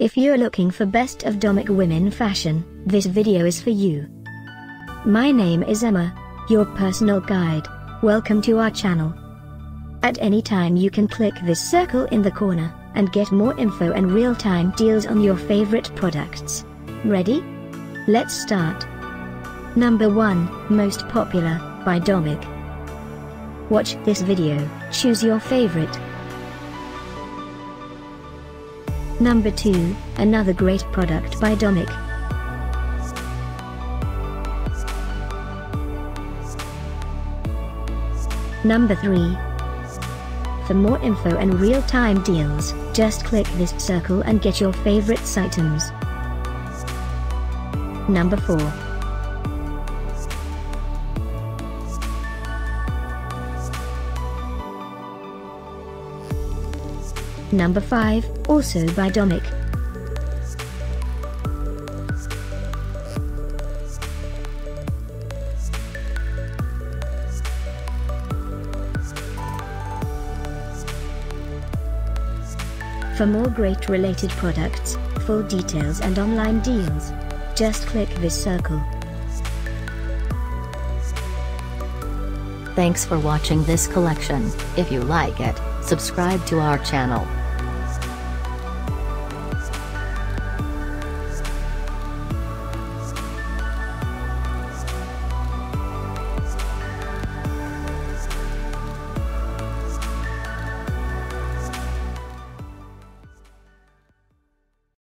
If you're looking for best of Domic women fashion, this video is for you. My name is Emma, your personal guide. Welcome to our channel. At any time you can click this circle in the corner, and get more info and real-time deals on your favorite products. Ready? Let's start. Number 1, Most Popular, by Domic. Watch this video, choose your favorite. Number 2, another great product by Domic. Number 3. For more info and real-time deals, just click this circle and get your favorite items. Number 4. Number 5, also by Domic. For more great related products, full details and online deals, just click this circle. Thanks for watching this collection. If you like it, subscribe to our channel.